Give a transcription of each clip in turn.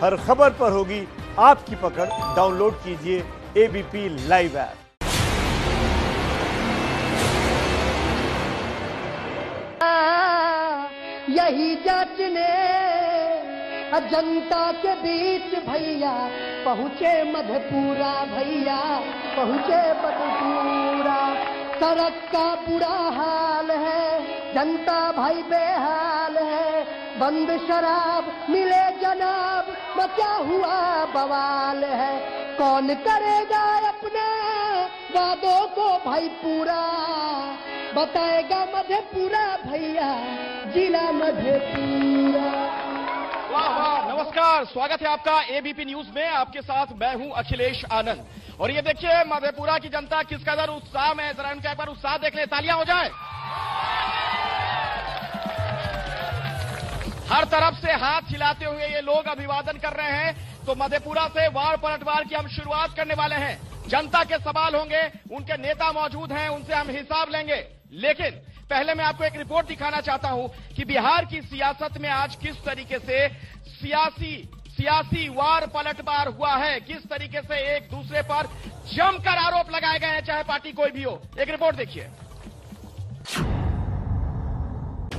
हर खबर पर होगी आपकी पकड़। डाउनलोड कीजिए एबीपी लाइव ऐप यही जांचने जनता के बीच भैया, पहुँचे मधेपुरा भैया, पहुँचे मधेपुरा। सड़क का बुरा हाल है, जनता भाई बेहाल है। बंद शराब मिले जनाब क्या हुआ बवाल है? कौन करेगा अपने? वादों को भाई पूरा। बताएगा मधेपुरा भैया, जिला मधेपुरा वाह नमस्कार। स्वागत है आपका एबीपी न्यूज़ में। आपके साथ मैं हूँ अखिलेश आनंद। और ये देखिए, मधेपुरा की जनता किस कदर उत्साह में जरा इनका एक बार उत्साह देख ले। तालियाँ हो जाए। हर तरफ़ से हाथ हिलाते हुए ये लोग अभिवादन कर रहे हैं। तो मधेपुरा से वार पलटवार की हम शुरुआत करने वाले हैं। जनता के सवाल होंगे, उनके नेता मौजूद हैं, उनसे हम हिसाब लेंगे। लेकिन पहले मैं आपको एक रिपोर्ट दिखाना चाहता हूँ कि बिहार की सियासत में आज किस तरीके से सियासी सियासी वार पलटवार हुआ है, किस तरीके से एक दूसरे पर जमकर आरोप लगाए गए हैं, चाहे पार्टी कोई भी हो। एक रिपोर्ट देखिए।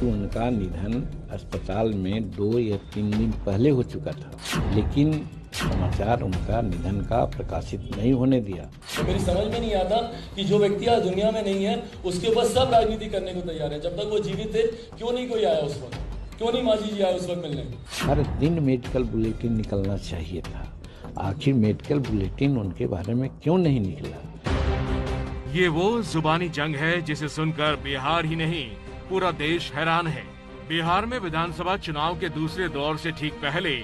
उनका निधन अस्पताल में दो या तीन दिन पहले हो चुका था लेकिन समाचार उनका निधन का प्रकाशित नहीं होने दिया। तो मेरी समझ में नहीं आता कि जो व्यक्ति आज दुनिया में नहीं है उसके ऊपर सब राजनीति करने को तैयार है। जब तक वो जीवित थे क्यों नहीं कोई आया उस वक्त? क्यों नहीं मांझी जी आया उस वक्त मिलने? हर दिन मेडिकल बुलेटिन निकलना चाहिए था। आखिर मेडिकल बुलेटिन उनके बारे में क्यों नहीं निकला? ये वो जुबानी जंग है जिसे सुनकर बिहार ही नहीं पूरा देश हैरान है। बिहार में विधानसभा चुनाव के दूसरे दौर से ठीक पहले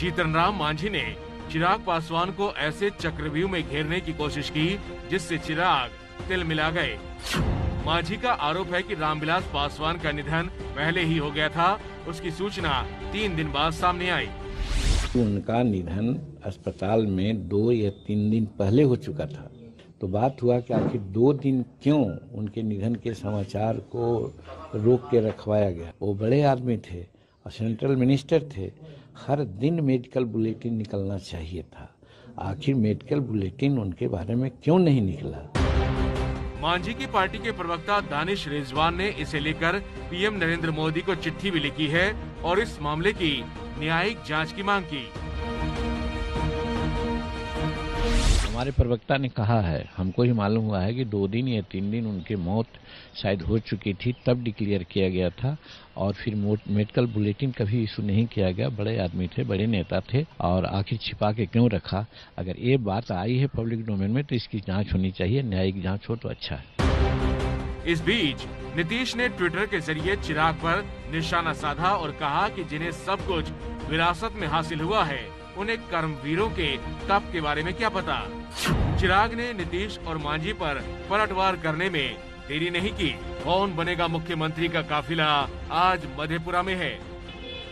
जीतन राम मांझी ने चिराग पासवान को ऐसे चक्रव्यूह में घेरने की कोशिश की, जिससे चिराग तिल मिला गए। मांझी का आरोप है कि रामविलास पासवान का निधन पहले ही हो गया था। उसकी सूचना तीन दिन बाद सामने आई। उनका निधन अस्पताल में दो या तीन दिन पहले हो चुका था। तो बात हुआ कि आखिर दो दिन क्यों उनके निधन के समाचार को रोक के रखवाया गया? वो बड़े आदमी थे और सेंट्रल मिनिस्टर थे। हर दिन मेडिकल बुलेटिन निकलना चाहिए था। आखिर मेडिकल बुलेटिन उनके बारे में क्यों नहीं निकला? मांझी की पार्टी के प्रवक्ता दानिश रिजवान ने इसे लेकर पीएम नरेंद्र मोदी को चिट्ठी भी लिखी है और इस मामले की न्यायिक जाँच की मांग की। हमारे प्रवक्ता ने कहा है, हमको ही मालूम हुआ है कि दो दिन या तीन दिन उनकी मौत शायद हो चुकी थी, तब डिक्लेयर किया गया था और फिर मेडिकल बुलेटिन कभी इशू नहीं किया गया। बड़े आदमी थे, बड़े नेता थे और आखिर छिपा के क्यों रखा? अगर ये बात आई है पब्लिक डोमेन में तो इसकी जाँच होनी चाहिए। न्यायिक जाँच हो तो अच्छा है। इस बीच, नीतीश ने ट्विटर के ज़रिए चिराग पर निशाना साधा और कहा कि जिन्हें सब कुछ विरासत में हासिल हुआ है उन्हें कर्मवीरों के तप के बारे में क्या पता? चिराग ने नीतीश और मांझी पर पलटवार करने में देरी नहीं की। कौन बनेगा मुख्यमंत्री का काफिला आज मधेपुरा में है?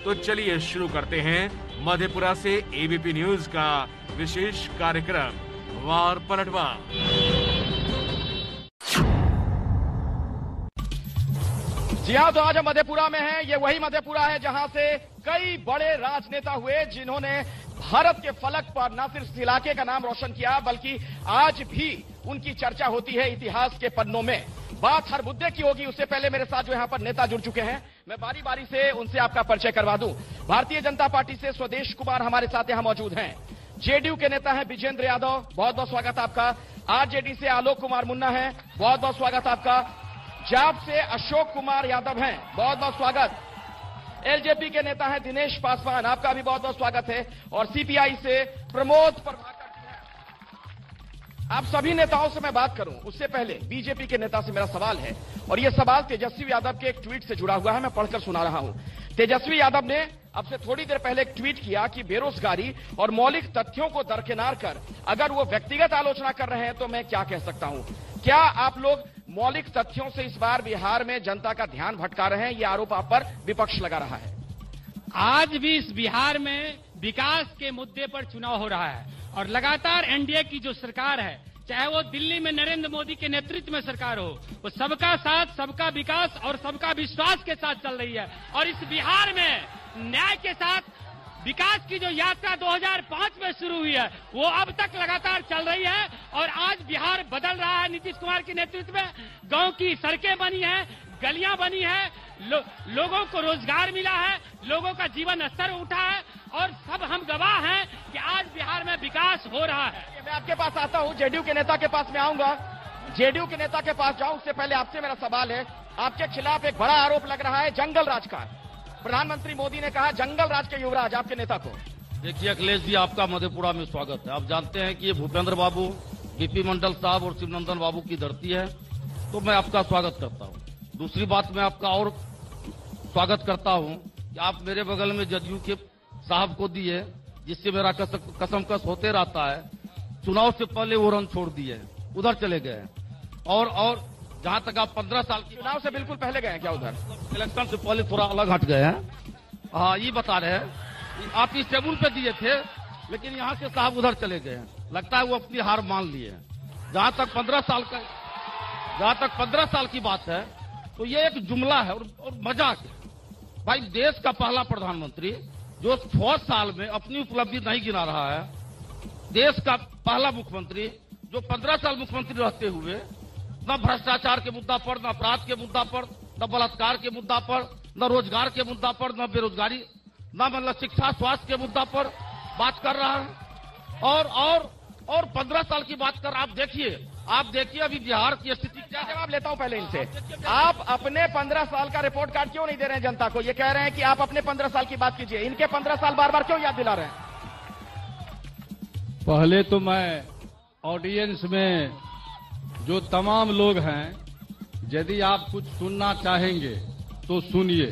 तो चलिए शुरू करते हैं मधेपुरा से एबीपी न्यूज़ का विशेष कार्यक्रम, वार पलटवार। जी हाँ तो आज हम मधेपुरा में हैं। ये वही मधेपुरा है जहाँ से कई बड़े राजनेता हुए जिन्होंने भारत के फलक पर न सिर्फ़ इलाके का नाम रोशन किया, बल्कि आज भी उनकी चर्चा होती है इतिहास के पन्नों में। बात हर मुद्दे की होगी, उससे पहले मेरे साथ जो यहाँ पर नेता जुड़ चुके हैं, मैं बारी बारी से उनसे आपका परिचय करवा दूँ। भारतीय जनता पार्टी से स्वदेश कुमार हमारे साथ यहाँ मौजूद हैं। जेडीयू के नेता हैं विजेंद्र यादव बहुत बहुत स्वागत आपका। आरजेडी से आलोक कुमार मुन्ना है बहुत बहुत स्वागत आपका। जाप से अशोक कुमार यादव हैं। बहुत बहुत स्वागत। एलजेपी के नेता हैं दिनेश पासवान। आपका भी बहुत बहुत स्वागत है। और सीपीआई से प्रमोद प्रभाकर आप सभी नेताओं से मैं बात करूँ। उससे पहले बीजेपी के नेता से मेरा सवाल है। और यह सवाल तेजस्वी यादव के एक ट्वीट से जुड़ा हुआ है। मैं पढ़कर सुना रहा हूँ। तेजस्वी यादव ने अब से थोड़ी देर पहले एक ट्वीट किया कि बेरोजगारी और मौलिक तथ्यों को दरकिनार कर अगर वो व्यक्तिगत आलोचना कर रहे हैं तो मैं क्या कह सकता हूँ? क्या आप लोग मौलिक तथ्यों से इस बार बिहार में जनता का ध्यान भटका रहे हैं, ये आरोप आप पर विपक्ष लगा रहा है। आज भी इस बिहार में विकास के मुद्दे पर चुनाव हो रहा है और लगातार एनडीए की जो सरकार है, चाहे वो दिल्ली में नरेंद्र मोदी के नेतृत्व में सरकार हो, वो सबका साथ, सबका विकास और सबका विश्वास के साथ चल रही है। और इस बिहार में न्याय के साथ विकास की जो यात्रा 2005 में शुरू हुई है वो अब तक लगातार चल रही है और आज बिहार बदल रहा है नीतीश कुमार के नेतृत्व में। गाँव की सड़कें बनी हैं गलियाँ बनी है लो, लोगों को रोज़गार मिला है लोगों का जीवन स्तर उठा है और सब हम गवाह हैं कि आज बिहार में विकास हो रहा है। मैं आपके पास आता हूँ जेडीयू के नेता के पास मैं आऊँगा। जेडीयू के नेता के पास जाऊँ उससे पहले आपसे मेरा सवाल है आपके खिलाफ एक बड़ा आरोप लग रहा है जंगल राज का प्रधानमंत्री मोदी ने कहा, जंगल राज के युवराज, आपके नेता को। देखिए, अखिलेश जी, आपका मधेपुरा में स्वागत है। आप जानते हैं कि ये भूपेंद्र बाबू, बीपी मंडल साहब और शिवनंदन बाबू की धरती है तो मैं आपका स्वागत करता हूँ। दूसरी बात, मैं आपका और स्वागत करता हूँ कि आप मेरे बगल में जदयू के साहब को दिए, जिससे मेरा कसम कसमकस होते रहता है। चुनाव से पहले वो रन छोड़ दिए, उधर चले गए। और और जहाँ तक आप पंद्रह साल की चुनाव से बिल्कुल पहले गए क्या उधर? इलेक्शन से पहले थोड़ा अलग हट गए हैं। हाँ ये बता रहे हैं आप इस टेबुल पे दिए थे लेकिन यहाँ से साहब उधर चले गए हैं। लगता है वो अपनी हार मान लिए हैं। जहाँ तक पंद्रह साल का जहाँ तक पंद्रह साल की बात है तो ये एक जुमला है और, और मज़ाक है। भाई देश का पहला प्रधानमंत्री जो छह साल में अपनी उपलब्धि नहीं गिना रहा है देश का पहला मुख्यमंत्री जो पंद्रह साल मुख्यमंत्री रहते हुए न भ्रष्टाचार के मुद्दा पर न अपराध के मुद्दा पर न बलात्कार के मुद्दा पर न रोज़गार के मुद्दा पर न बेरोजगारी न मतलब शिक्षा स्वास्थ्य के मुद्दा पर बात कर रहा है। और और और पंद्रह साल की बात कर आप देखिए आप देखिए अभी बिहार की स्थिति क्या जवाब लेता हूँ पहले इनसे। आप अपने पंद्रह साल का रिपोर्ट कार्ड क्यों नहीं दे रहे हैं जनता को? ये कह रहे हैं कि आप अपने पंद्रह साल की बात कीजिए। इनके पंद्रह साल बार बार क्यों याद दिला रहे हैं? पहले तो मैं ऑडियंस में जो तमाम लोग हैं यदि आप कुछ सुनना चाहेंगे तो सुनिए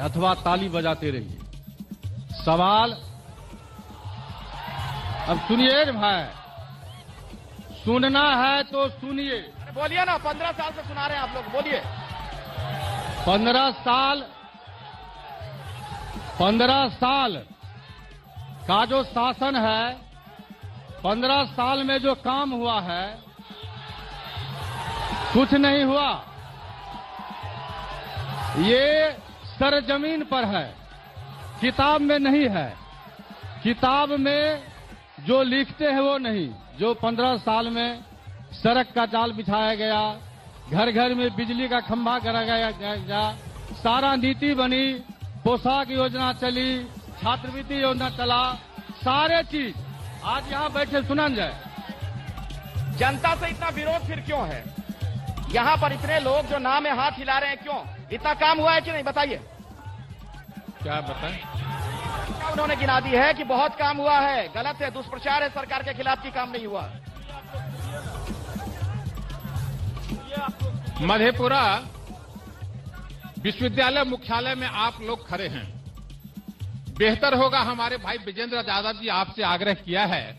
अथवा ताली बजाते रहिए। सवाल? अब सुनिए भाई। सुनना है तो सुनिए। बोलिए ना पंद्रह साल से सुना रहे हैं आप लोग बोलिए। पंद्रह साल? पंद्रह साल का जो शासन है पंद्रह साल में जो काम हुआ है कुछ नहीं हुआ। ये सरजमीन पर है। किताब में नहीं है। किताब में जो लिखते हैं वो नहीं। जो पंद्रह साल में सड़क का जाल बिछाया गया घर घर में बिजली का खंभा कराया गया सारा नीति बनी, पोशाक योजना चली, छात्रवृत्ति योजना चला, सारे चीज़। आज यहाँ बैठे सुना जाए। जनता से इतना विरोध फिर क्यों है? यहाँ पर इतने लोग जो नाम में हाथ हिला रहे हैं क्यों? इतना काम हुआ है कि नहीं? बताइए। क्या बताएँ? क्या उन्होंने गिना दी है कि बहुत काम हुआ है? गलत है दुष्प्रचार है सरकार के खिलाफ की काम नहीं हुआ। मधेपुरा विश्वविद्यालय मुख्यालय में आप लोग खड़े हैं। बेहतर होगा हमारे भाई विजेंद्र यादव जी आपसे आग्रह किया है।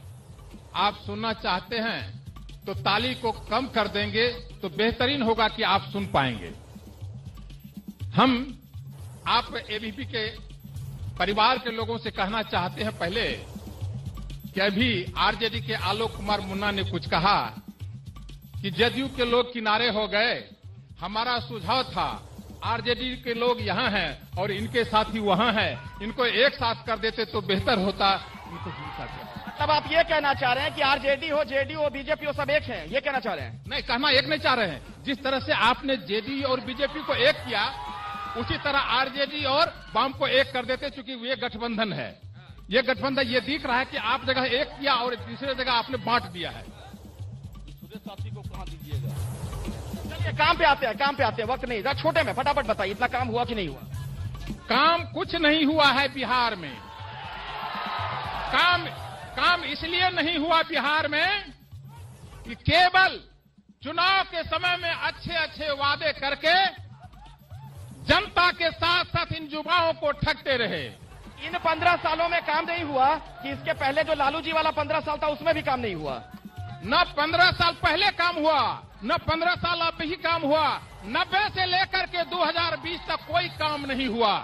आप सुनना चाहते हैं तो ताली को कम कर देंगे तो बेहतरीन होगा कि आप सुन पाएँगे। हम आप एबीपी के परिवार के लोगों से कहना चाहते हैं पहले कि अभी आरजेडी के आलोक कुमार मुन्ना ने कुछ कहा कि जदयू के लोग किनारे हो गए, हमारा सुझाव था, आरजेडी के लोग यहाँ हैं और इनके साथी वहाँ हैं, इनको एक साथ कर देते तो बेहतर होता, इनको तब आप ये कहना चाह रहे हैं कि आरजेडी हो जेडी हो बीजेपी हो सब एक हैं। ये कहना चाह रहे हैं? नहीं कहना एक नहीं चाह रहे हैं। जिस तरह से आपने जेडी और बीजेपी को एक किया उसी तरह आरजेडी और वाम को एक कर देते चूँकि ये गठबंधन है। ये गठबंधन ये दिख रहा है कि आप जगह एक किया और दूसरे जगह आपने बांट दिया है। साथी को कहाँ दीजिएगा? चलिए काम पे आते हैं काम पे आते हैं वक्त नहीं। छोटे में फटाफट बताइए इतना काम हुआ कि नहीं हुआ? काम कुछ नहीं हुआ है बिहार में। काम काम इसलिए नहीं हुआ बिहार में कि केवल चुनाव के समय में अच्छे अच्छे वादे करके जनता के साथ साथ इन युवाओं को ठगते रहे। इन पंद्रह सालों में काम नहीं हुआ कि इसके पहले जो लालू जी वाला पंद्रह साल था उसमें भी काम नहीं हुआ। न पंद्रह साल पहले काम हुआ न पंद्रह साल अब ही काम हुआ। नब्बे से लेकर के 2020 तक कोई काम नहीं हुआ।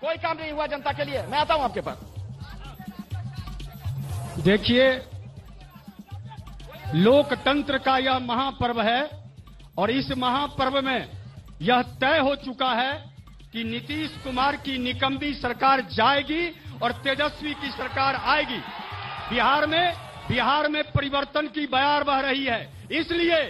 कोई काम नहीं हुआ जनता के लिए। मैं आता हूँ आपके पास। देखिए, लोकतंत्र का यह महापर्व है और इस महापर्व में यह तय हो चुका है कि नीतीश कुमार की निकम्बी सरकार जाएगी और तेजस्वी की सरकार आएगी। बिहार में बिहार में परिवर्तन की बयार बह रही है। इसलिए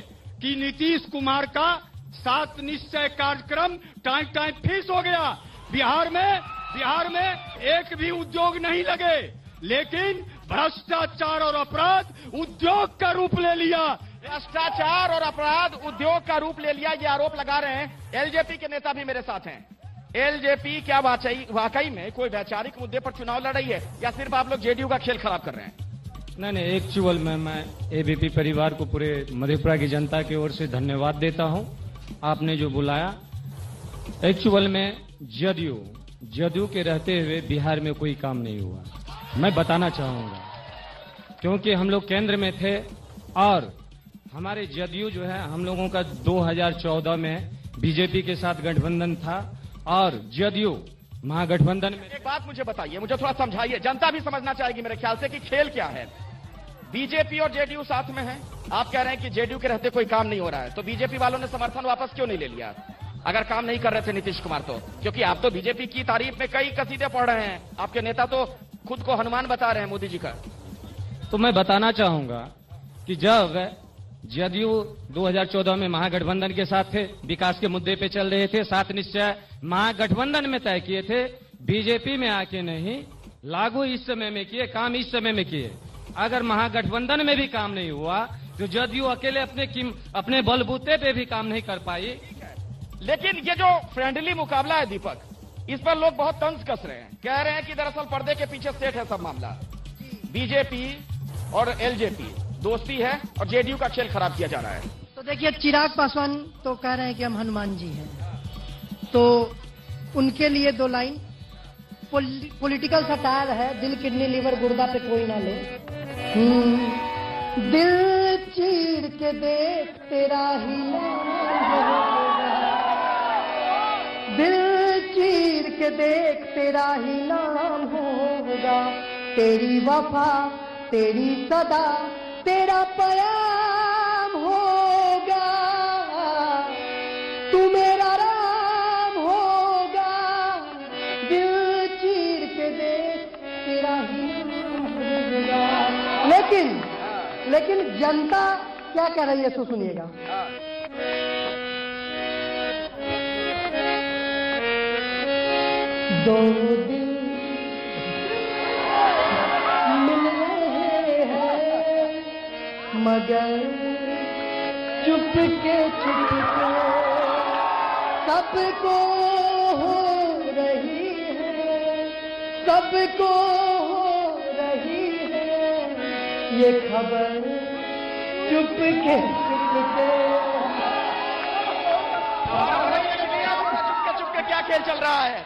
कि नीतीश कुमार का सात निश्चय कार्यक्रम टाइम टाइम फिक्स हो गया। बिहार में बिहार में एक भी उद्योग नहीं लगे। लेकिन भ्रष्टाचार और अपराध उद्योग का रूप ले लिया। भ्रष्टाचार और अपराध उद्योग का रूप ले लिया ये आरोप लगा रहे हैं। एलजेपी के नेता भी मेरे साथ हैं। एलजेपी क्या वाकई वाकई में कोई वैचारिक मुद्दे पर चुनाव लड़ रही है या सिर्फ़ आप लोग जेडीयू का खेल खराब कर रहे हैं? नहीं नहीं एक्चुअल में मैं एबीपी परिवार को पूरे मधेपुरा की जनता की ओर से धन्यवाद देता हूँ। आपने जो बुलाया एक्चुअल में जदयू जदयू के रहते हुए बिहार में कोई काम नहीं हुआ। मैं बताना चाहूँगा। क्योंकि हम लोग केंद्र में थे और हमारे जदयू जो है, हम लोगों का 2014 में बीजेपी के साथ गठबंधन था और जदयू महागठबंधन में एक बात मुझे बताइए, मुझे थोड़ा समझाइए। जनता भी समझना चाहेगी मेरे ख्याल से कि खेल क्या है। बीजेपी और जेडीयू साथ में है। आप कह रहे हैं कि जेडीयू के रहते कोई काम नहीं हो रहा है तो बीजेपी वालों ने समर्थन वापस क्यों नहीं ले लिया? अगर काम नहीं कर रहे थे नीतीश कुमार तो क्योंकि आप तो बीजेपी की तारीफ़ में कई कसीदे पढ़ रहे हैं। आपके नेता तो खुद को हनुमान बता रहे हैं मोदी जी का। तो मैं बताना चाहूँगा कि जब जदयू 2014 में महागठबंधन के साथ थे विकास के मुद्दे पे चल रहे थे सात निश्चय महागठबंधन में तय किए थे बीजेपी में आके नहीं लागू इस समय में किए काम इस समय में किए। अगर महागठबंधन में भी काम नहीं हुआ तो जदयू अकेले अपने किम, अपने बलबूते पे भी काम नहीं कर पाई। लेकिन ये जो फ्रेंडली मुकाबला है दीपक इस पर लोग बहुत तंज कस रहे हैं। कह रहे हैं कि दरअसल पर्दे के पीछे सेट है सब मामला। बीजेपी और एलजेपी दोस्ती है और जेडीयू का खेल खराब किया जा रहा है। तो देखिए चिराग पासवान तो कह रहे हैं कि हम हनुमान जी हैं। तो उनके लिए दो लाइन। पोलि, पॉलिटिकल सटायर है दिल किडनी लीवर गुर्दा पे कोई ना ले। हम्म, दिल चीर के देख तेरा ही। दिल चीर के देख तेरा ही नाम होगा। तेरी वफा, तेरी सदा, तेरा पयाम होगा। तू मेरा राम होगा। दिल चीर के देख तेरा ही नाम होगा। लेकिन लेकिन जनता क्या कह रही है सो सुनिएगा। दो दिल मिल रहे हैं, मगर चुपके चुपके सबको हो रही है, सबको हो रही है। ये खबर चुपके चुपके चुपके चुपके, क्या खेल चल रहा है?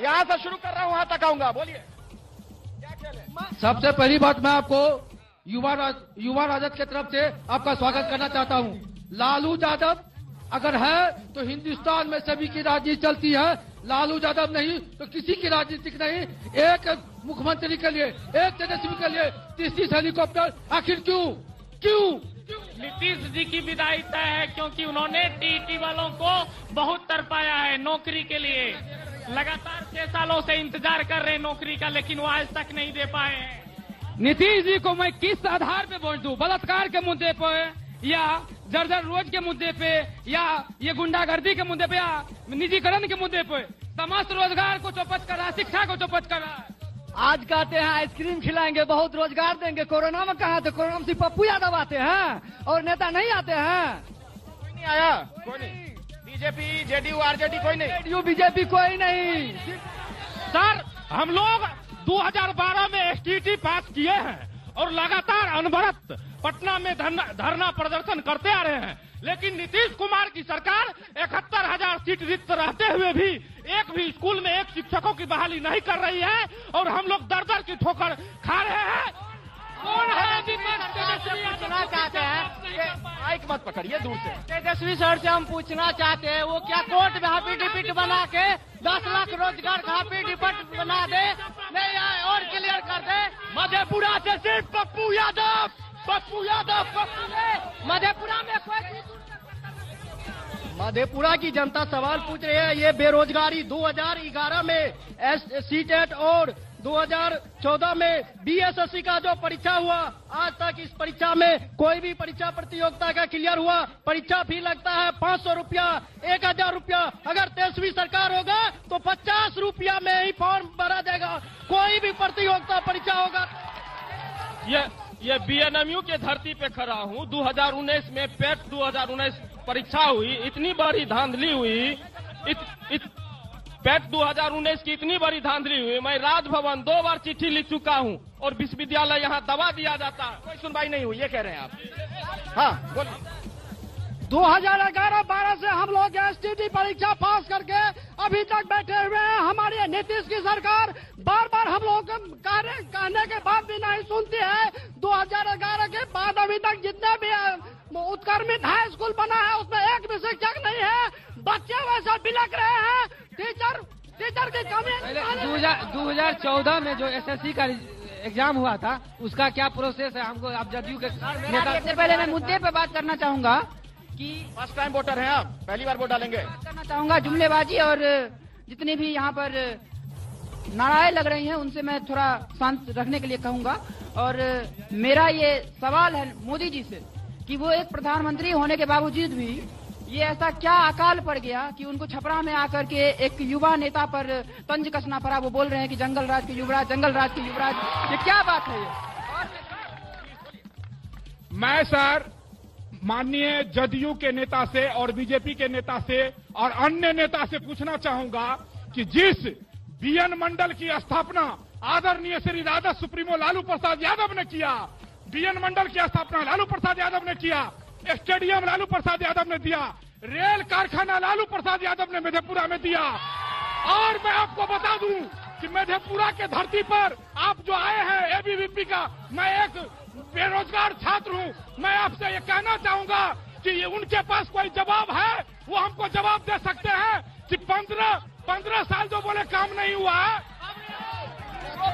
यहाँ से शुरू कर रहा हूँ वहाँ तक आऊँगा बोलिए सबसे पहली बात मैं आपको युवा राज, युवा राजद की तरफ़ से आपका स्वागत करना चाहता हूँ। लालू यादव अगर है तो हिंदुस्तान में सभी की राजनीति चलती है। लालू यादव नहीं तो किसी की राजनीतिक नहीं। एक मुख्यमंत्री के लिए एक तेजस्वी के लिए तीस तीस हेलीकॉप्टर आखिर क्यों? क्यों? नीतीश जी की विदाई तय है क्योंकि उन्होंने टीटी वालों को बहुत तरपाया है नौकरी के लिए। लगातार छह सालों से इंतज़ार कर रहे नौकरी का लेकिन वो आज तक नहीं दे पाए हैं। नीतीश जी को मैं किस आधार पे वोट दूँ? बलात्कार के मुद्दे पे या जर्जर रोज के मुद्दे पे या ये गुंडागर्दी के मुद्दे पे या निजीकरण के मुद्दे पे? समस्त रोज़गार को चौपट कर रहा शिक्षा को चौपट कर रहा आज कहते हैं आइसक्रीम खिलाएँगे बहुत रोज़गार देंगे। कोरोना में कहा थे? कोरोना में सिर्फ़ पप्पू यादव आते हैं और नेता नहीं आते हैं। कोई नहीं आया। कोई नहीं। बीजेपी, जेडीयू, आरजेडी कोई नहीं। जेडीयू, बीजेपी कोई नहीं। सर, हम लोग 2012 में एसटीटी पास किए हैं और लगातार अनवरत पटना में धरना प्रदर्शन करते आ रहे हैं। लेकिन नीतीश कुमार की सरकार इकहत्तर हज़ार सीट रिक्त रहते हुए भी एक भी स्कूल में एक शिक्षकों की बहाली नहीं कर रही है और हम लोग दर दर की ठोकर खा रहे हैं। कौन है पूछना चाहते हैं। माइक मत पकड़िए दूर से। तेजस्वी सर से हम पूछना चाहते हैं वो क्या कोर्ट में हाफी डिपिट बना के दस लाख रोज़गार हाफी डिपिट बना दे? नहीं आए और क्लियर कर दे। मधेपुरा से सिर्फ़ पप्पू यादव। पप्पू यादव पप्पू मधेपुरा में कोई मधेपुरा की जनता सवाल पूछ रही है ये बेरोजगारी 2011 में एस सी टेट और 2014 में बीएसएससी का जो परीक्षा हुआ आज तक इस परीक्षा में कोई भी परीक्षा प्रतियोगिता का क्लियर हुआ। परीक्षा फ़ी लगता है पाँच सौ रूपया एक हज़ार रूपया। अगर तेईसवीं सरकार होगा तो पचास रूपया में ही फॉर्म भरा जाएगा कोई भी प्रतियोगिता परीक्षा होगा। ये ये बीएनएमयू के धरती पे खड़ा हूँ। 2019 में पेट 2019 परीक्षा हुई। इतनी बड़ी धांधली हुई। इत, इत, पेट 2019 की इतनी बड़ी धांधली हुई मैं राजभवन दो बार चिट्ठी लिख चुका हूँ और विश्वविद्यालय यहाँ दबा दिया जाता है। कोई सुनवाई नहीं हुई ये कह रहे हैं आप। हाँ। बोलिए। 2011-12 से हम लोग एसटीटी परीक्षा पास करके अभी तक बैठे हुए हैं। हमारी नीतीश की सरकार बार बार हम लोग कहने कहने के बाद भी नहीं सुनती है। 2011 के बाद अभी तक जितने भी उत्कर्मित हाई स्कूल बना है उसमें एक भी शिक्षक नहीं है। बच्चे वैसा बिलक रहे हैं। टीचर टीचर की कमी दो हज़ार चौदह में जो एसएससी का एग्ज़ाम हुआ था उसका क्या प्रोसेस है हमको आप जदयू के नेता सबसे पहले मैं मुद्दे पे बात करना चाहूँगा कि फ़र्स्ट टाइम वोटर हैं आप पहली बार वोट डालेंगे। करना चाहूँगा जुमलेबाजी और जितनी भी यहाँ पर नाराएँ लग रही हैं उनसे मैं थोड़ा शांत रखने के लिए कहूँगा। और मेरा ये सवाल है मोदी जी से कि वो एक प्रधानमंत्री होने के बावजूद भी ये ऐसा क्या अकाल पड़ गया कि उनको छपरा में आकर के एक युवा नेता पर तंज कसना पड़ा? वो बोल रहे हैं कि जंगल राज के युवराज, जंगल राज के युवराज। ये क्या बात है ये? मैं सर, माननीय जदयू के नेता से और बीजेपी के नेता से और अन्य नेता से पूछना चाहूँगा कि जिस बीएन मंडल की स्थापना आदरणीय श्री राजद सुप्रीमो लालू प्रसाद यादव ने किया, बीएन मंडल की स्थापना लालू प्रसाद यादव ने किया स्टेडियम लालू प्रसाद यादव ने दिया। रेल कारखाना लालू प्रसाद यादव ने मधेपुरा में दिया। और मैं आपको बता दूँ कि मधेपुरा के धरती पर आप जो आए हैं एबीवीपी का मैं एक बेरोजगार छात्र हूँ। मैं आपसे ये कहना चाहूँगा कि ये उनके पास कोई जवाब है? वो हमको जवाब दे सकते हैं कि पंद्रह पंद्रह साल जो बोले काम नहीं हुआ है।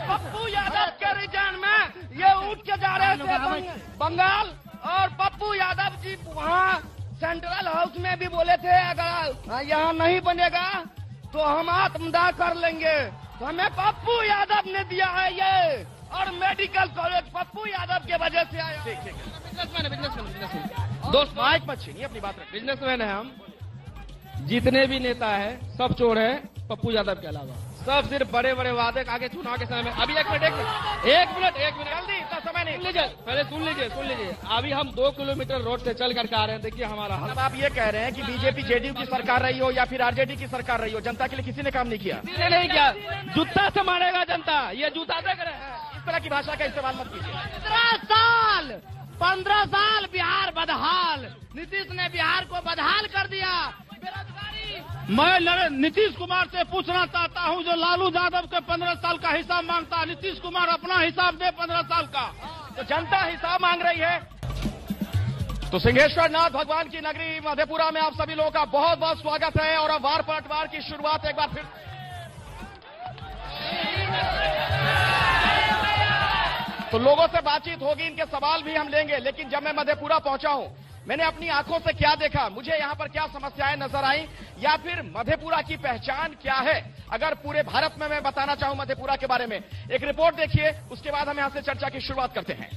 पप्पू यादव के रिजन में ये उठ के जा रहे थे बंगाल। और पप्पू यादव जी वहाँ सेंट्रल हाउस में भी बोले थे अगर यहाँ नहीं बनेगा तो हम आत्मदाह कर लेंगे। तो हमें पप्पू यादव ने दिया है ये और मेडिकल कॉलेज पप्पू यादव के वजह से आया। ठीक ठीक। Businessman businessman businessman. दोस्त माइक मत छीनिए अपनी बात बिजनेसमैन है हम। जितने भी नेता है सब चोर है पप्पू यादव के अलावा। सब सिर्फ़ बड़े बड़े वादे आगे चुनाव के समय में। अभी एक मिनट एक मिनट। एक मिनट एक मिनट। जल्दी लीजिए पहले सुन लीजिए सुन लीजिए। अभी हम दो किलोमीटर रोड से चल करके आ रहे हैं देखिए हमारा हाल। आप ये कह रहे हैं कि बीजेपी जेडीयू की सरकार रही हो या फिर आरजेडी की सरकार रही हो जनता के लिए किसी ने काम नहीं किया? किसी ने नहीं किया। जूता से मारेगा जनता ये जूता देख रहे हैं। इस तरह की भाषा का इस्तेमाल मत कीजिए। पंद्रह साल पंद्रह साल बिहार बदहाल। नीतीश ने बिहार को बदहाल कर दिया। मैं नीतीश कुमार से पूछना चाहता हूँ जो लालू यादव के पंद्रह साल का हिसाब माँगता है नीतीश कुमार अपना हिसाब दे पंद्रह साल का। तो जनता हिसाब मांग रही है। तो सिंहेश्वर नाथ भगवान की नगरी मधेपुरा में आप सभी लोगों का बहुत बहुत स्वागत है और अब वार पलटवार की शुरुआत एक बार फिर तो लोगों से बातचीत होगी, इनके सवाल भी हम लेंगे, लेकिन जब मैं मधेपुरा पहुँचा हूँ मैंने अपनी आँखों से क्या देखा? मुझे यहाँ पर क्या समस्याएँ नज़र आई? या फिर मधेपुरा की पहचान क्या है? अगर पूरे भारत में मैं बताना चाहूँ मधेपुरा के बारे में, एक रिपोर्ट देखिए, उसके बाद हम यहाँ से चर्चा की शुरुआत करते हैं।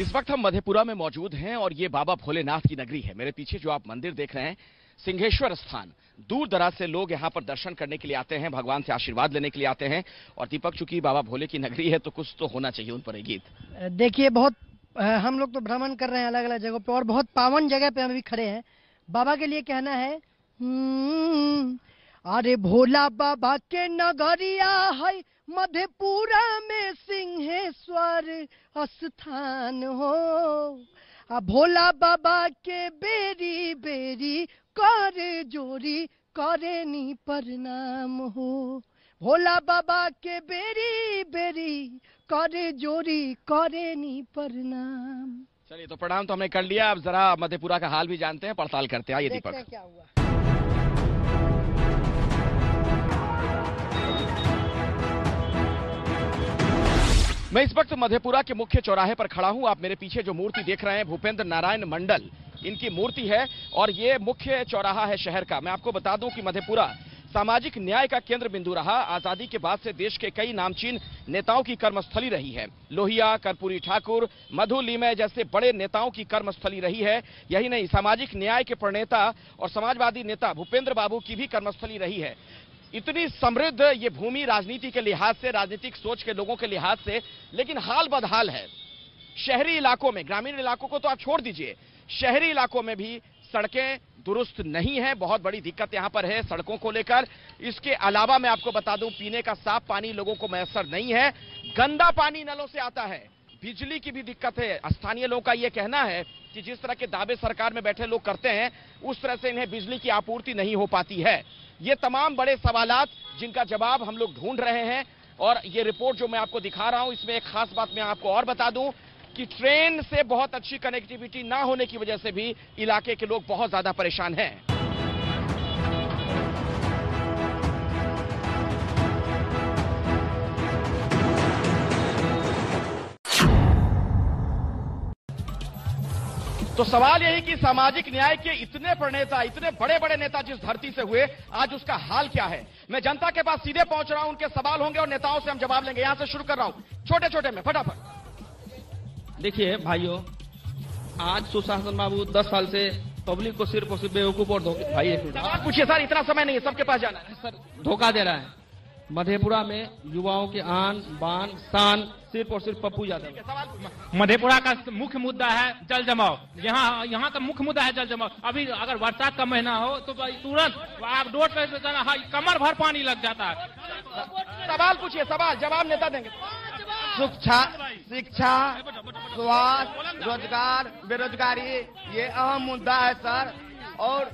इस वक्त हम मधेपुरा में मौजूद हैं और ये बाबा भोलेनाथ की नगरी है। मेरे पीछे जो आप मंदिर देख रहे हैं सिंहेश्वर स्थान। दूर दराज से लोग यहाँ पर दर्शन करने के लिए आते हैं भगवान से आशीर्वाद लेने के लिए आते हैं। और दीपक चूँकि बाबा भोले की नगरी है तो कुछ तो होना चाहिए उन पर गीत। देखिए बहुत हम लोग तो भ्रमण कर रहे हैं अलग अलग जगहों पे और बहुत पावन जगह पे हम अभी खड़े हैं। बाबा के लिए कहना है हम्म, अरे भोला बाबा के नगरिया है मधेपुरा में सिंहेश्वर स्थान हो। भोला बाबा के बेरी बेरी करे जोरी करे नी प्रणाम हो। भोला बाबा के बेरी बेरी करे जोरी करे नी प्रणाम चलिए तो प्रणाम तो हमने कर लिया। अब जरा मधेपुरा का हाल भी जानते हैं पड़ताल करते हैं। आइए दीपक। क्या हुआ। मैं इस वक्त मधेपुरा के मुख्य चौराहे पर खड़ा हूँ। आप मेरे पीछे जो मूर्ति देख रहे हैं, भूपेंद्र नारायण मंडल, इनकी मूर्ति है और ये मुख्य चौराहा है शहर का। मैं आपको बता दूँ कि मधेपुरा सामाजिक न्याय का केंद्र बिंदु रहा। आज़ादी के बाद से देश के कई नामचीन नेताओं की कर्मस्थली रही है। लोहिया, कर्पूरी ठाकुर, मधु लीमय जैसे बड़े नेताओं की कर्मस्थली रही है। यही नहीं, सामाजिक न्याय के प्रणेता और समाजवादी नेता भूपेंद्र बाबू की भी कर्मस्थली रही है। इतनी समृद्ध ये भूमि राजनीति के लिहाज से, राजनीतिक सोच के लोगों के लिहाज से, लेकिन हाल बदहाल है। शहरी इलाकों में, ग्रामीण इलाकों को तो आप छोड़ दीजिए। शहरी इलाकों में भी सड़कें दुरुस्त नहीं है, बहुत बड़ी दिक्कत यहाँ पर है सड़कों को लेकर। इसके अलावा मैं आपको बता दूँ, पीने का साफ़ पानी लोगों को मैसर नहीं है। गंदा पानी नलों से आता है। बिजली की भी दिक्कत है। स्थानीय लोगों का यह कहना है कि जिस तरह के दावे सरकार में बैठे लोग करते हैं, उस तरह से इन्हें बिजली की आपूर्ति नहीं हो पाती है। ये तमाम बड़े सवालात जिनका जवाब हम लोग ढूंढ रहे हैं और ये रिपोर्ट जो मैं आपको दिखा रहा हूँ, इसमें एक खास बात मैं आपको और बता दूँ कि ट्रेन से बहुत अच्छी कनेक्टिविटी ना होने की वजह से भी इलाके के लोग बहुत ज़्यादा परेशान हैं। तो सवाल यही कि सामाजिक न्याय के इतने प्रणेता इतने बड़े बड़े नेता जिस धरती से हुए आज उसका हाल क्या है? मैं जनता के पास सीधे पहुँच रहा हूँ उनके सवाल होंगे और नेताओं से हम जवाब लेंगे। यहाँ से शुरू कर रहा हूँ। छोटे छोटे में फटाफट। देखिए भाइयों आज सुशासन बाबू दस साल से पब्लिक को सिर्फ़ और सिर्फ़ बेवकूफ़ और धोखे भाई पूछिए सर इतना समय नहीं है सबके पास जाना है। सर धोखा दे रहा है। मधेपुरा में युवाओं के आन बान शान सिर्फ़ और सिर्फ़ पप्पू यादव। मधेपुरा का मुख्य मुद्दा है जल जमाव यहाँ यहाँ का मुख्य मुद्दा है जल जमाव अभी अगर बरसात का महीना हो तो तुरंत आप रोड पे जाना हाँ, कमर भर पानी लग जाता है। सवाल पूछिए सवाल जवाब नेता देंगे। शिक्षा शिक्षा स्वास्थ्य रोज़गार बेरोजगारी ये अहम मुद्दा है सर। और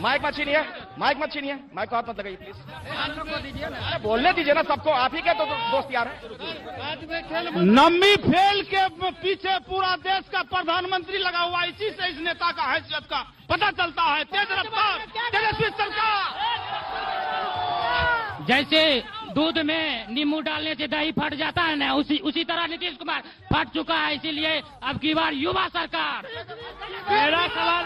माइक मत छीनिए माइक मत छीनिए माइक को हाथ मत लगाइए प्लीज़ अरे बोलने दीजिए ना सबको आप ही के तो दोस्त यार हैं। नम्मी फेल के पीछे पूरा देश का प्रधानमंत्री लगा हुआ इसी से इस नेता का हैसियत का पता चलता है। तेज रफ्तार तेजस्वी सरकार। जैसे दूध में नींबू डालने से दही फट जाता है ना उसी उसी तरह नीतीश कुमार फट चुका है इसीलिए अब की बार युवा सरकार। मेरा सवाल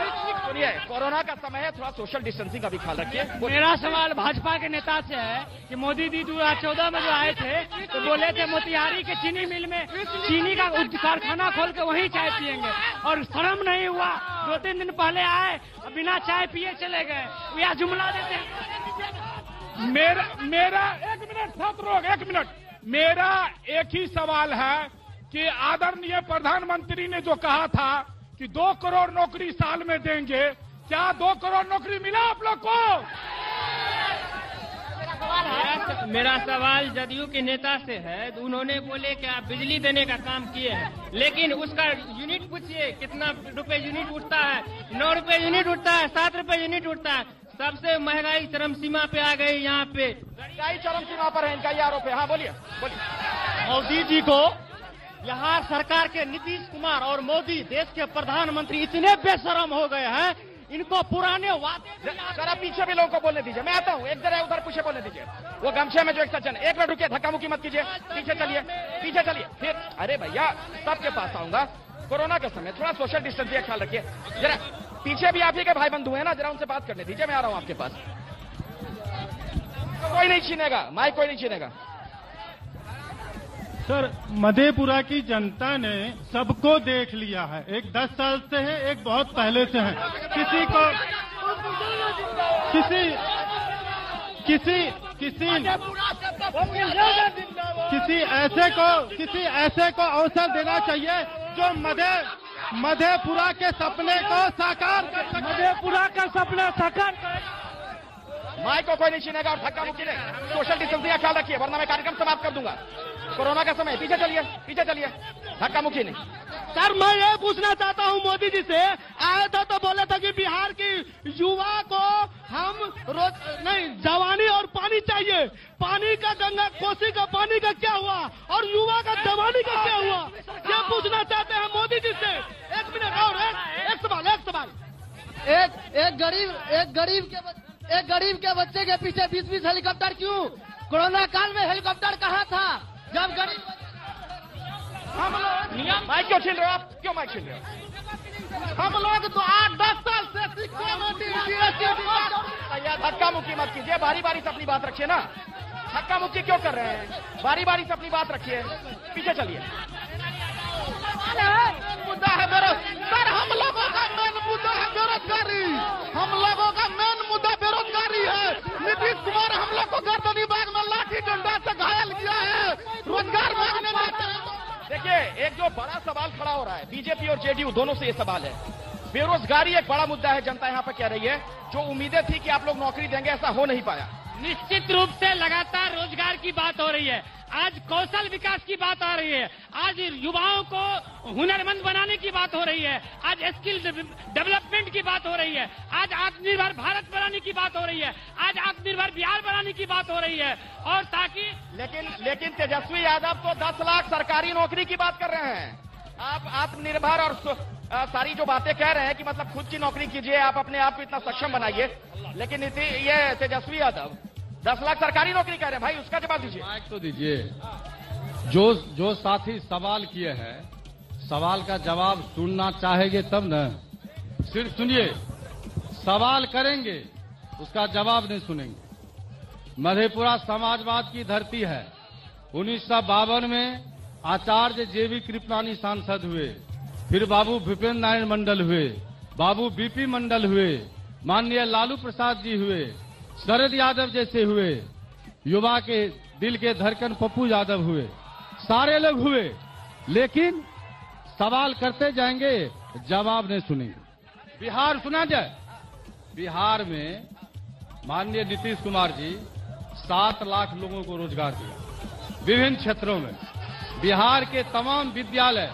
सुनिए कोरोना का समय है थोड़ा सोशल डिस्टेंसिंग का भी ख्याल रखिए। मेरा सवाल भाजपा के नेता से है कि मोदी जी दो हज़ार चौदह में जो आए थे तो बोले थे मोतिहारी के चीनी मिल में चीनी का कारखाना खोल के वहीं चाय पियेंगे। और शर्म नहीं हुआ। दो तीन दिन पहले आए बिना चाय पिए चले गए। या जुमला देते हैं। मेरा मेरा एक मिनट छात्रों एक मिनट। मेरा एक ही सवाल है कि आदरणीय प्रधानमंत्री ने जो कहा था कि दो करोड़ नौकरी साल में देंगे। क्या दो करोड़ नौकरी मिला आप लोग को? मेरा, मेरा सवाल जदयू के नेता से है। उन्होंने बोले कि आप बिजली देने का काम किए हैं। लेकिन उसका यूनिट पूछिए कितना रुपए यूनिट उठता है? नौ रुपए यूनिट उठता है सात रुपए यूनिट उठता है। सबसे महँगाई चरम सीमा पे आ गई यहाँ पे। महँगाई चरम सीमा पर है इनका ये आरोप है। हाँ बोलिए बोलिए। मोदी जी को यहाँ सरकार के नीतीश कुमार और मोदी देश के प्रधानमंत्री इतने बेशरम हो गए हैं, इनको पुराने वादे जरा पीछे भी लोगों को बोलने दीजिए। मैं आता हूँ। एक जरा उधर पीछे बोलने दीजिए। वो गमछे में जो एक सज्जन। एक मिनट रुकिए धक्का मुक्की मत कीजिए। पीछे चलिए पीछे चलिए। फिर, अरे भैया, सबके पास आऊँगा। कोरोना के समय थोड़ा सोशल डिस्टेंसिंग का ख्याल रखिए। जरा पीछे भी आप ही के भाई बंधु हैं ना, जरा उनसे बात करने दीजिए, मैं आ रहा हूँ आपके पास। कोई नहीं छीनेगा, माइक कोई नहीं छीनेगा। सर, मधेपुरा की जनता ने सबको देख लिया है। एक दस साल से है, एक बहुत पहले से है। किसी को किसी किसी किसी किसी ऐसे को किसी ऐसे को अवसर देना चाहिए जो मधे मधेपुरा के सपने को साकार मधेपुरा का सपना साकार माइक को कोई नहीं छीनेगा और धक्का मुक्की नहीं सोशल डिस्टेंसिंग का ख्याल रखिए वरना मैं कार्यक्रम समाप्त कर दूँगा। कोरोना का समय पीछे चलिए पीछे चलिए। धक्का मुक्की नहीं सर मैं ये पूछना चाहता हूँ मोदी जी से आया था तो बोला था कि बिहार की युवा को हम रोज नहीं जवानी और पानी चाहिए। पानी का गंगा कोसी का पानी का क्या हुआ? और युवा का जवानी का क्या हुआ? ये पूछना चाहते हैं मोदी जी से। एक मिनट और एक, एक सवाल एक सवाल। एक एक गरीब एक गरीब के एक गरीब के बच्चे के पीछे बीस बीस हेलीकॉप्टर क्यों? कोरोना काल में हेलीकॉप्टर कहाँ था? जब गरीब हम लोग माइक क्यों छीन रहे हो आप? क्यों माइक छीन रहे हो? हम लोग तो आठ दस साल से धक्का मुक्की मत कीजिए बारी बारी से अपनी बात रखिए ना। धक्का मुक्की क्यों कर रहे हैं? बारी बारी से अपनी बात रखिए। पीछे चलिए। मुद्दा है बेरोजगारी सर हम लोगों का मेन मुद्दा है बेरोजगारी। हम लोगों का मेन नीतीश कुमार हम लोग को गर्दनी बाग में लाठी डंडा से घायल किया है। रोज़गार मांगने जाते हैं देखिए एक जो बड़ा सवाल खड़ा हो रहा है बीजेपी और जेडीयू दोनों से ये सवाल है। बेरोजगारी एक बड़ा मुद्दा है जनता यहाँ पर कह रही है। जो उम्मीदें थी कि आप लोग नौकरी देंगे ऐसा हो नहीं पाया। निश्चित रूप से लगातार रोज़गार की बात हो रही है। आज कौशल विकास की बात आ रही है। आज युवाओं को हुनरमंद बनाने की बात हो रही है। आज स्किल डेवलपमेंट की बात हो रही है। आज आत्मनिर्भर भारत बनाने की बात हो रही है। आज आत्मनिर्भर बिहार बनाने की बात हो रही है। और ताकि लेकिन लेकिन तेजस्वी यादव तो 10 लाख सरकारी नौकरी की बात कर रहे हैं। आप आत्मनिर्भर और आ, सारी जो बातें कह रहे हैं कि मतलब खुद की नौकरी कीजिए आप अपने आप को इतना सक्षम बनाइए। लेकिन ये तेजस्वी यादव दस लाख सरकारी नौकरी कह रहे हैं। भाई, उसका जवाब दीजिए। तो दीजिए। जो जो साथी सवाल किए हैं, सवाल का जवाब सुनना चाहेंगे तब न। सिर्फ़ सुनिए, सवाल करेंगे, उसका जवाब नहीं सुनेंगे। मधेपुरा समाजवाद की धरती है। उन्नीस सौ बावन में आचार्य जेवी कृपलानी सांसद हुए। फिर बाबू भूपेन्द्र नारायण मंडल हुए। बाबू बीपी मंडल हुए। माननीय लालू प्रसाद जी हुए। शरद यादव जैसे हुए, युवा के दिल के धड़कन पप्पू यादव हुए, सारे लोग हुए, लेकिन सवाल करते जाएँगे, जवाब नहीं सुनेंगे। बिहार सुना जाए। बिहार में माननीय नीतीश कुमार जी सात लाख लोगों को रोज़गार दिया। विभिन्न क्षेत्रों में। बिहार के तमाम विद्यालय,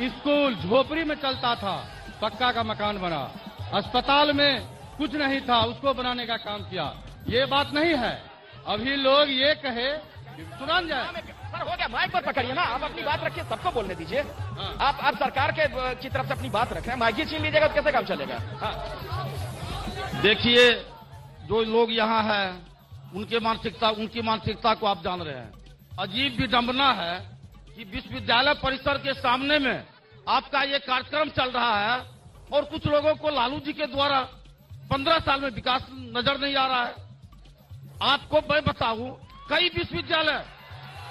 स्कूल, झोपड़ी में चलता था, पक्का का मकान बना। अस्पताल में कुछ नहीं था उसको बनाने का काम किया। ये बात नहीं है। अभी लोग ये कहे सुना जाए। सर हो गया माइक पर पकड़िए ना। आप अपनी बात रखिए सबको बोलने दीजिए। आप आप सरकार के की तरफ़ से अपनी बात रख। रहे हैं माइक ही छीन लीजिएगा तो कैसे काम चलेगा? हाँ। देखिए जो लोग यहाँ है उनके मानसिकता उनकी मानसिकता को आप जान रहे हैं। अजीब विडंबना है कि विश्वविद्यालय परिसर के सामने में आपका ये कार्यक्रम चल रहा है और कुछ लोगों को लालू जी के द्वारा पंद्रह साल में विकास नज़र नहीं आ रहा है। आपको मैं बताऊँ, कई विश्वविद्यालय,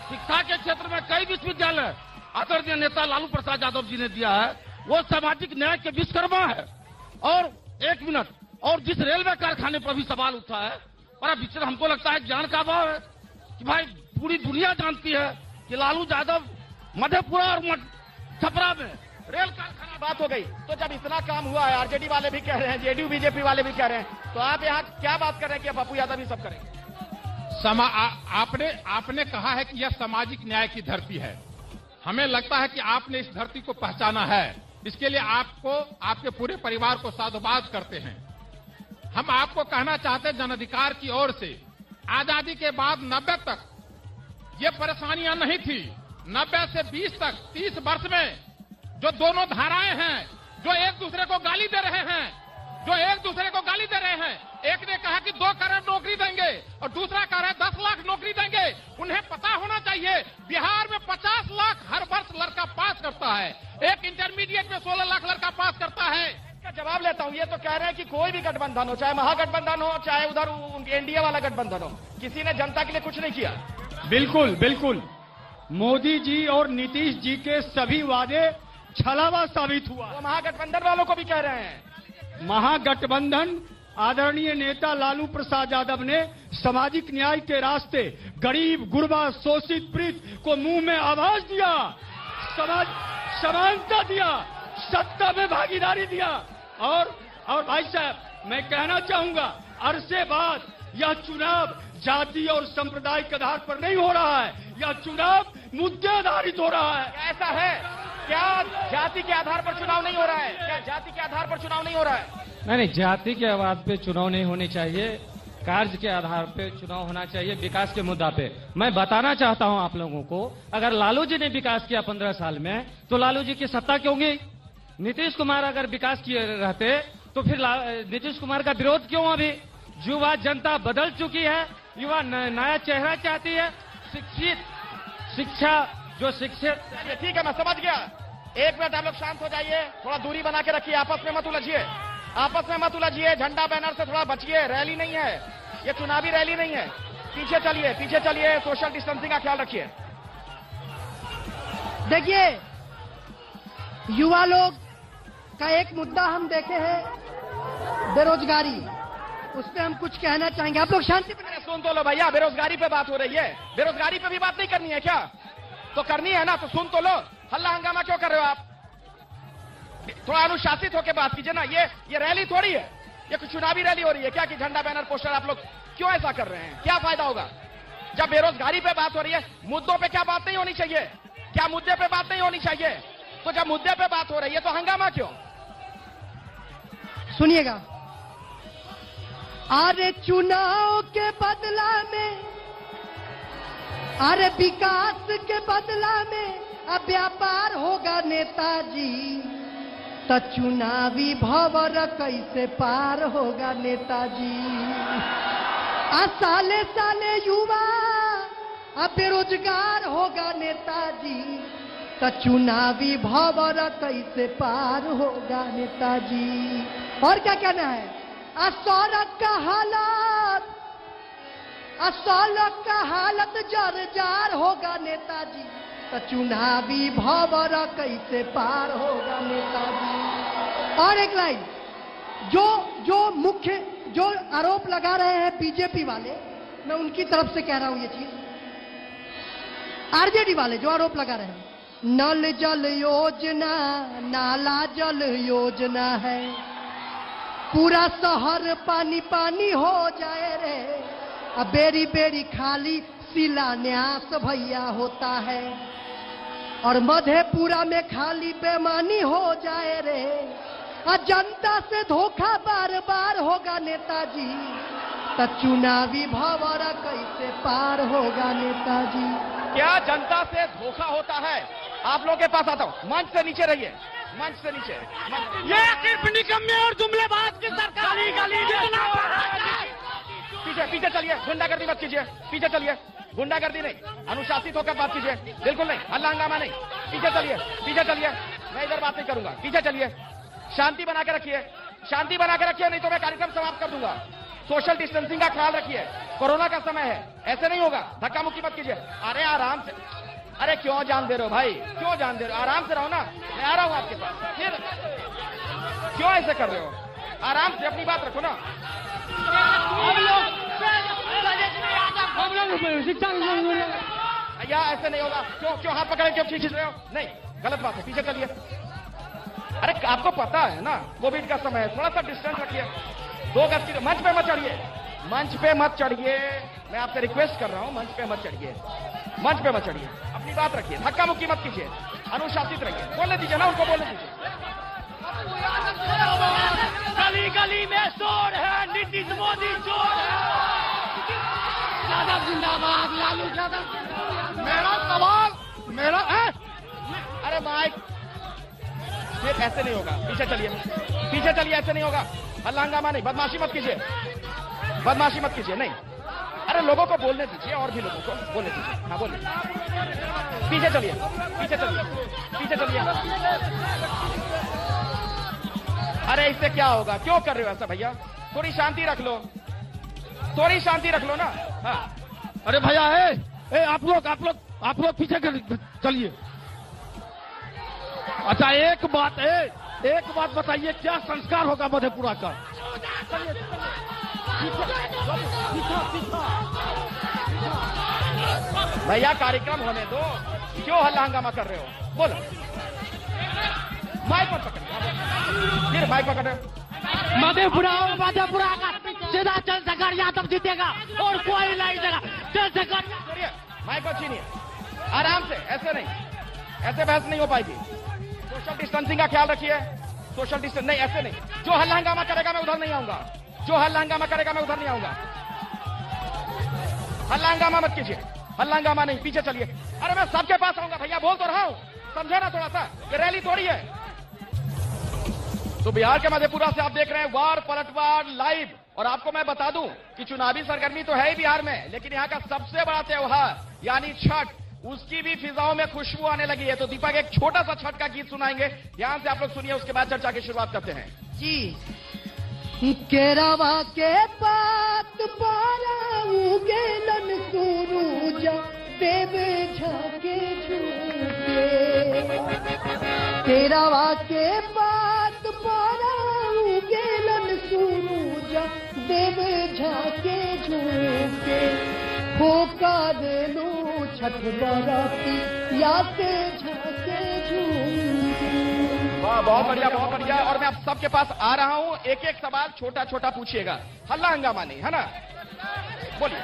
शिक्षा के क्षेत्र में कई विश्वविद्यालय, आदरणीय नेता लालू प्रसाद यादव जी ने दिया है, वो सामाजिक न्याय के विश्वकर्मा है। और एक मिनट, और जिस रेलवे कारखाने पर भी सवाल उठा है, बड़ा विचित्र हमको लगता है, ज्ञान का अभाव है कि भाई पूरी दुनिया जानती है कि लालू यादव मधेपुरा और छपरा में रेल कारखाना बात हो गई। तो जब इतना काम हुआ है आरजेडी वाले भी कह रहे हैं जेडीयू बीजेपी वाले भी कह रहे हैं तो आप यहाँ क्या बात कर रहे हैं कि पप्पू यादव ही सब करेंगे? समा आ, आपने आपने कहा है कि यह सामाजिक न्याय की धरती है। हमें लगता है कि आपने इस धरती को पहचाना है। इसके लिए आपको आपके पूरे परिवार को साधुवाद करते हैं। हम आपको कहना चाहते हैं जन अधिकार की ओर से आज़ादी के बाद नब्बे तक। ये परेशानियाँ नहीं थी। नब्बे से बीस तक तीस वर्ष में जो दोनों धाराएँ हैं जो एक दूसरे को गाली दे रहे हैं जो एक दूसरे को गाली दे रहे हैं एक ने कहा कि दो करोड़ नौकरी देंगे और दूसरा कह रहा है दस लाख नौकरी देंगे। उन्हें पता होना चाहिए बिहार में पचास लाख हर वर्ष लड़का पास करता है। एक इंटरमीडिएट में सोलह लाख लड़का पास करता है। इसका जवाब लेता हूँ ये तो कह रहे हैं कि कोई भी गठबंधन हो चाहे महागठबंधन हो चाहे उधर एनडीए वाला गठबंधन हो किसी ने जनता के लिए कुछ नहीं किया। बिल्कुल बिल्कुल। मोदी जी और नीतीश जी के सभी वादे छलावा साबित हुआ। वो महागठबंधन वालों को भी कह रहे हैं। महागठबंधन आदरणीय नेता लालू प्रसाद यादव ने सामाजिक न्याय के रास्ते गरीब गुरबा शोषित पीड़ित को मुँह में आवाज़ दिया समाज समानता दिया सत्ता में भागीदारी दिया। और और भाई साहब मैं कहना चाहूँगा अरसे बाद यह चुनाव जाति और संप्रदाय के आधार पर नहीं हो रहा है यह चुनाव मुद्दे आधारित हो रहा है। ऐसा है। क्या जाति के आधार पर चुनाव नहीं हो रहा है? क्या जाति के आधार पर चुनाव नहीं हो रहा है? नहीं नहीं, जाति के आवाज़ पे चुनाव नहीं होने चाहिए। कार्य के आधार पे चुनाव होना चाहिए विकास के मुद्दा पे। मैं बताना चाहता हूँ आप लोगों को, अगर लालू जी ने विकास किया पंद्रह साल में तो लालू जी की सत्ता क्यों गई? नीतीश कुमार अगर विकास किए रहते तो फिर नीतीश कुमार का विरोध क्यों अभी? युवा जनता बदल चुकी है, युवा नया चेहरा चाहती है, शिक्षित, शिक्षा जो शिक्षित ठीक है मैं समझ गया। एक मिनट आप लोग शांत हो जाइए। थोड़ा दूरी बना के रखिए आपस में मत उलझिए। आपस में मत उलझिए झंडा बैनर से थोड़ा बचिए रैली नहीं है। ये चुनावी रैली नहीं है। पीछे चलिए पीछे चलिए सोशल डिस्टेंसिंग का ख्याल रखिए। देखिए युवा लोग का एक मुद्दा हम देखे हैं बेरोजगारी। उस पर हम कुछ कहना चाहेंगे। आप लोग शांति सुन तो लो भैया बेरोजगारी पे बात हो रही है। बेरोजगारी पे भी बात नहीं करनी है क्या? तो करनी है ना तो सुन तो लो। हल्ला हंगामा क्यों कर रहे हो आप? थोड़ा अनुशासित होकर बात कीजिए ना, ये ये रैली थोड़ी है। ये कुछ चुनावी रैली हो रही है। क्या कि झंडा बैनर पोस्टर आप लोग क्यों ऐसा कर रहे हैं? क्या फ़ायदा होगा? जब बेरोजगारी पे बात हो रही है, मुद्दों पे क्या बात नहीं होनी चाहिए? क्या मुद्दे पे बात नहीं होनी चाहिए? तो जब मुद्दे पे बात हो रही है तो हंगामा क्यों? सुनिएगा। अरे चुनाव के बदला में अरे विकास के बदला में अब व्यापार होगा नेताजी। तो चुनावी भवर कैसे पार होगा नेताजी? आ साले साले युवा, अब बेरोजगार होगा नेताजी। तो चुनावी भवर कैसे पार होगा नेताजी? और क्या कहना है? आ का हालत आ सड़क का हालत जर जार होगा नेताजी। तो चुनावी भवर कैसे पार होगा नेताजी? और एक लाइन, जो जो मुख्य, जो आरोप लगा रहे हैं बीजेपी वाले, मैं उनकी तरफ़ से कह रहा हूँ ये चीज़। आरजेडी वाले जो आरोप लगा रहे हैं, नल जल योजना, नाला जल योजना है। पूरा शहर पानी पानी हो जाए रे। अब बेरी बेरी खाली शिलान्यास भैया होता है। और मधेपुरा में खाली बेमानी हो जाए रे। और जनता से धोखा बार बार होगा नेताजी। तो चुनावी भंवरा कैसे पार होगा नेताजी? क्या जनता से धोखा होता है? आप लोगों के पास आता हूँ। मंच से नीचे रहिए। मंच से नीचे। ये सिर्फ़ निकम्मे और जुमलेबाज की सरकार। गली गली पीछे पीछे चलिए, गुंडागर्दी मत कीजिए। पीछे चलिए। गुंडागर्दी नहीं, अनुशासित होकर बात कीजिए। बिल्कुल नहीं हल्ला हंगामा नहीं। पीछे चलिए पीछे चलिए। मैं इधर बात नहीं करूँगा। पीछे चलिए। शांति बना के रखिए। शांति बना के रखिए, नहीं तो मैं कार्यक्रम समाप्त कर दूँगा। सोशल डिस्टेंसिंग का ख्याल रखिए। कोरोना का समय है। ऐसे नहीं होगा। धक्का मुक्की मत कीजिए। अरे, आराम से। अरे, क्यों जान दे रहे हो भाई? क्यों जान दे रहे हो? आराम से रहो ना। मैं आ रहा हूँ आपके पास। फिर क्यों ऐसे कर रहे हो? आराम से अपनी बात रखो ना। भैया, ऐसे नहीं होगा। क्यों क्यों हाथ पकड़े क्यों खींच रहे हो? नहीं, गलत बात है, पीछे चलिए। अरे, आपको पता है ना, कोविड का समय है थोड़ा सा डिस्टेंस रखिए। दो गज की मंच पे मत चढ़िए। मंच पे मत चढ़िए। मैं आपसे रिक्वेस्ट कर रहा हूँ, मंच पे मत चढ़िए। मंच पे मत चढ़िए। अपनी बात रखिए धक्का मुक्की मत कीजिए। अनुशासित रहिए। बोलने दीजिए ना, उनको बोलने दीजिए। गली गली में शोर है, नीतीश मोदी चोर है। यादव जिंदाबाद, लालू यादव मेरा सवाल, मेरा है। अरे माइक फिर ऐसे नहीं होगा। पीछे चलिए। पीछे चलिए, ऐसे नहीं होगा। हल्ला हंगामा नहीं, बदमाशी मत कीजिए। बदमाशी मत कीजिए, नहीं। अरे लोगों को बोलने दीजिए, और भी लोगों को बोलने दीजिए। हाँ बोलिए। पीछे चलिए पीछे चलिए पीछे चलिए। अरे इससे क्या होगा? क्यों कर रहे हो ऐसा भैया? थोड़ी शांति रख लो। थोड़ी शांति रख लो ना। हाँ। अरे भैया है ए आप लोग आप लोग आप लोग पीछे चलिए। अच्छा एक बात है एक बात बताइए क्या संस्कार होगा मधेपुरा का? भैया कार्यक्रम होने दो। क्यों हल्ला हंगामा कर रहे हो? बोलो। माइक मत पकड़िए। फिर माइक पकड़े। मधेपुरा और मधेपुरा का सीधा चंद्रशेखर यादव जीतेगा और कोई नहीं देगा। चंद्रशेखर माइक को छीनिए। आराम से ऐसे नहीं। ऐसे बहस नहीं हो पाएगी। सोशल डिस्टेंसिंग का ख्याल रखिए। सोशल डिस्टेंस नहीं ऐसे नहीं। जो हल्ला हंगामा करेगा मैं उधर नहीं आऊँगा। जो हल्ला हंगामा करेगा मैं उधर नहीं आऊँगा। हल्ला हंगामा मत कीजिए। हल्ला हंगामा नहीं पीछे चलिए। अरे मैं सबके पास आऊँगा भैया बोल तो रहा हूँ। समझो ना थोड़ा सा? ये रैली थोड़ी है। तो बिहार के मधेपुरा से आप देख रहे हैं वार पलटवार लाइव और आपको मैं बता दूँ कि चुनावी सरगर्मी तो है ही बिहार में, लेकिन यहाँ का सबसे बड़ा त्यौहार, यानी छठ, उसकी भी फिजाओं में खुशबू आने लगी है। तो दीपक एक छोटा सा छठ का गीत सुनाएँगे। ध्यान से आप लोग सुनिए, उसके बाद चर्चा की शुरुआत करते हैं। जी। केरावा के पात पारा केरावा के पात उगेलन सूरूज देव झाके झूके। होकर लो छठ बराती याते झाके झूके। वाह बहुत बढ़िया बहुत बढ़िया। और मैं आप सबके पास आ रहा हूँ। एक एक सवाल छोटा छोटा पूछिएगा। हल्ला हंगामा नहीं है ना? बोलिए।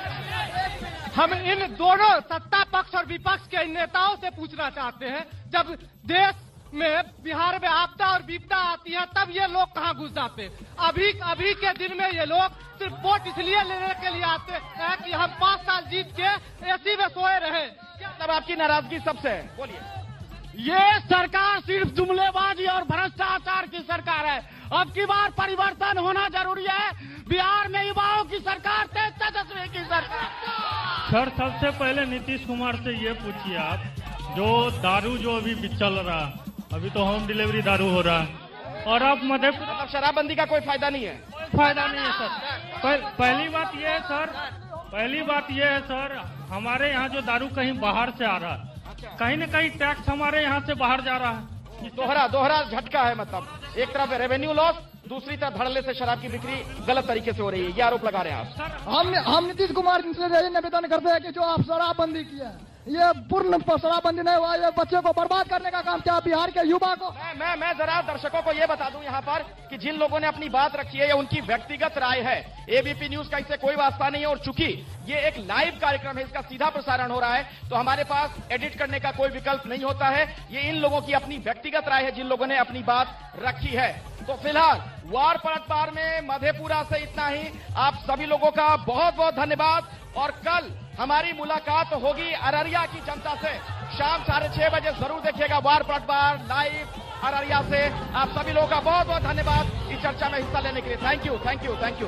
हम इन दोनों सत्ता पक्ष और विपक्ष के नेताओं से पूछना चाहते हैं जब देश में बिहार में आपदा और विपदा आती है, तब ये लोग कहाँ घुस जाते अभी अभी के दिन में ये लोग सिर्फ़ वोट इसलिए लेने के लिए आते हैं कि हम पाँच साल जीत के एसी में सोए रहे। तब आपकी नाराज़गी सबसे? बोलिए। ये सरकार सिर्फ़ जुमलेबाजी और भ्रष्टाचार की सरकार है। अब की बार परिवर्तन होना ज़रूरी है। बिहार में युवाओं की सरकार तेज तेजस्वी की सरकार। सर, सबसे पहले नीतीश कुमार से ये पूछिए आप, जो दारू जो अभी चल रहा अभी तो होम डिलीवरी दारू हो रहा है। और अब मधेपुरा मतलब शराबबंदी का कोई फ़ायदा नहीं है। कोई फ़ायदा नहीं है सर। पह, पहली बात ये है सर। पहली बात ये है सर हमारे यहाँ जो दारू कहीं बाहर से आ रहा है कहीं न कहीं टैक्स हमारे यहाँ से बाहर जा रहा है। दोहरा दोहरा झटका है मतलब। एक तरफ़ रेवेन्यू लॉस दूसरी तरफ़ धड़ल्ले से शराब की बिक्री गलत तरीके से हो रही है। ये आरोप लगा रहे हैं आप। हम हम नीतीश कुमार जी से निवेदन करते हैं कि जो आप शराबबंदी किया है ये पूर्ण शराबबंदी नहीं हुआ, ये बच्चे को बर्बाद करने का काम किया बिहार के युवा को। मैं मैं मैं जरा दर्शकों को ये बता दूँ यहाँ पर कि जिन लोगों ने अपनी बात रखी है, ये उनकी व्यक्तिगत राय है। एबीपी न्यूज़ का इससे कोई वास्ता नहीं है, और चूँकि ये एक लाइव कार्यक्रम है, इसका सीधा प्रसारण हो रहा है तो हमारे पास एडिट करने का कोई विकल्प नहीं होता है। ये इन लोगों की अपनी व्यक्तिगत राय है जिन लोगों ने अपनी बात रखी है। तो फ़िलहाल, वार पलटवार में मधेपुरा से इतना ही। आप सभी लोगों का बहुत बहुत धन्यवाद, और कल हमारी मुलाकात होगी अररिया की जनता से। शाम साढ़े छह बजे ज़रूर देखिएगा वार पलटवार लाइव अररिया से। आप सभी लोगों का बहुत बहुत धन्यवाद इस चर्चा में हिस्सा लेने के लिए। Thank you thank you thank you